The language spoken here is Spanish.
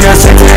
voy a